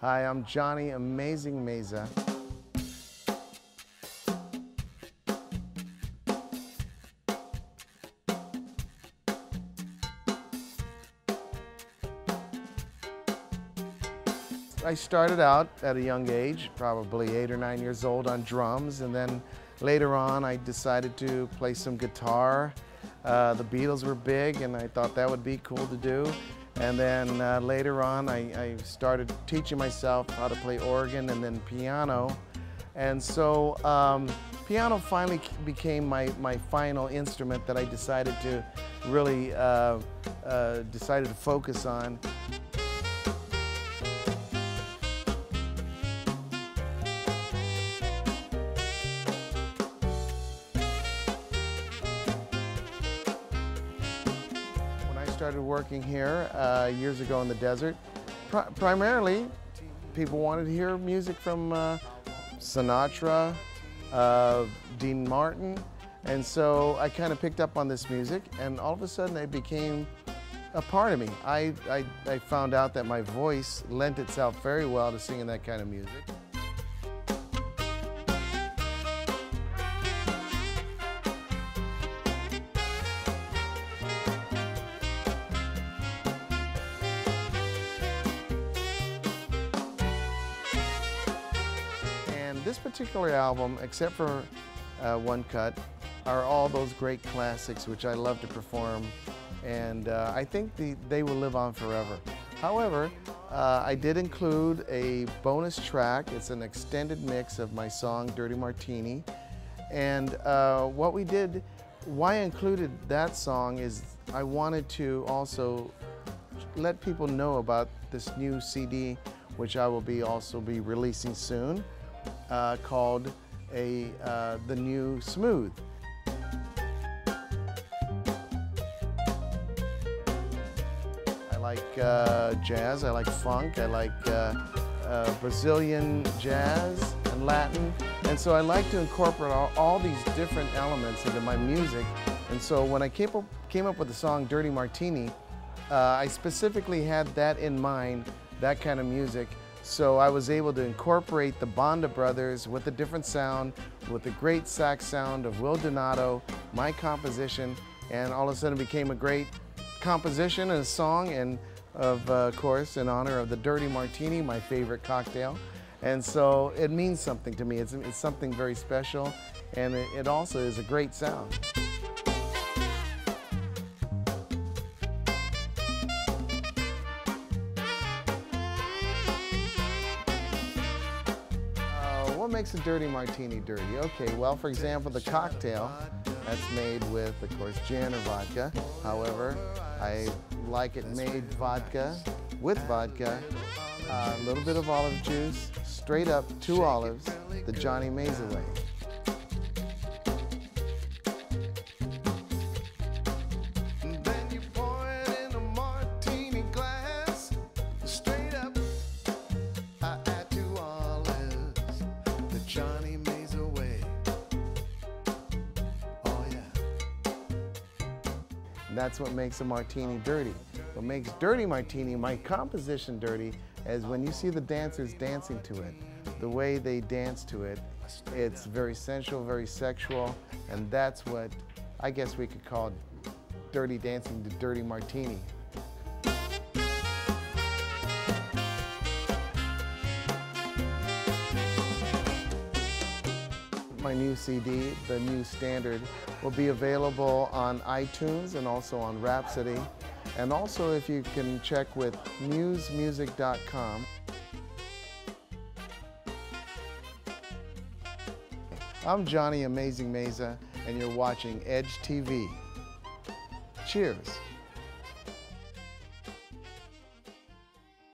Hi, I'm Johnny Amazing Meza. I started out at a young age, probably eight or nine years old, on drums, and then later on I decided to play some guitar. Uh, the Beatles were big, and I thought that would be cool to do. And then uh, later on, I, I, started teaching myself how to play organ and then piano. And so um, piano finally became my, my final instrument that I decided to really uh, uh decided to focus on. Started working here uh, years ago in the desert. Pri primarily, people wanted to hear music from uh, Sinatra, uh, Dean Martin, and so I kind of picked up on this music, and all of a sudden it became a part of me. I, I, I found out that my voice lent itself very well to singing that kind of music. This particular album, except for uh, one cut, are all those great classics which I love to perform, and uh, I think the, they will live on forever. However, uh, I did include a bonus track. It's an extended mix of my song Dirty Martini. And uh, what we did, why I included that song is I wanted to also let people know about this new CD, which I will be also be releasing soon uh, called a, uh, the new Smooth. I like uh, jazz, I like funk, I like uh, uh, Brazilian jazz and Latin. And so I like to incorporate all, all, these different elements into my music. And so when I came up, came up with the song Dirty Martini, uh, I specifically had that in mind, that kind of music. So I was able to incorporate the Banda Brothers with a different sound, with the great sax sound of Will Donato, my composition, and all of a sudden it became a great composition and a song, and of uh, course in honor of the Dirty Martini, my favorite cocktail. And so it means something to me. It's, it's something very special, and it, it also is a great sound. What makes a dirty martini dirty? Okay, well, for example, the cocktail that's made with, of course, gin or vodka. However, I like it made vodka with vodka, a little bit of olive juice, straight up two olives, the Johnny Meza way. That's what makes a martini dirty. What makes dirty martini, my composition dirty, is when you see the dancers dancing to it, the way they dance to it, it's very sensual, very sexual, and that's what I guess we could call dirty dancing to dirty martini. My new CD, The New Standard, will be available on iTunes and also on Rhapsody. And also if you can check with musemusic.com. I'm Johnny Amazing Meza, and you're watching Edge TV. Cheers.